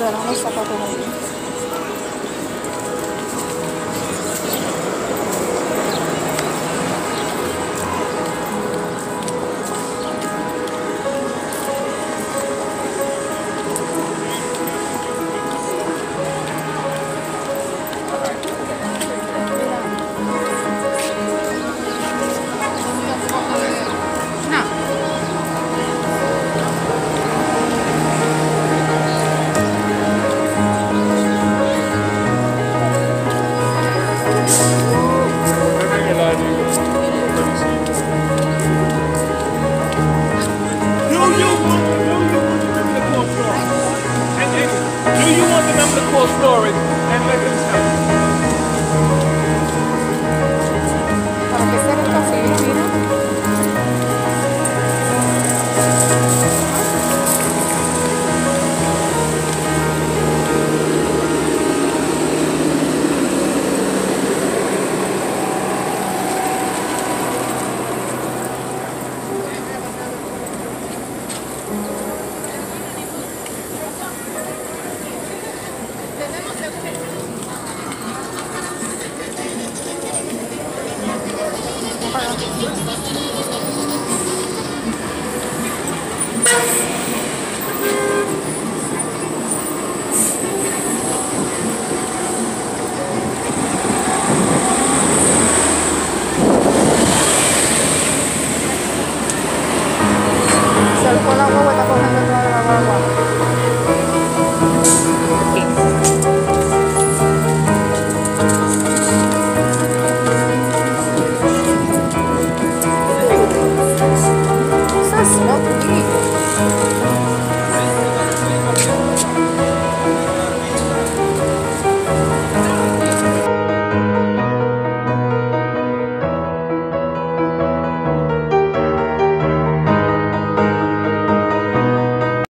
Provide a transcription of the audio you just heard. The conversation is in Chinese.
だろうねしたことない remember the cool story. 二幺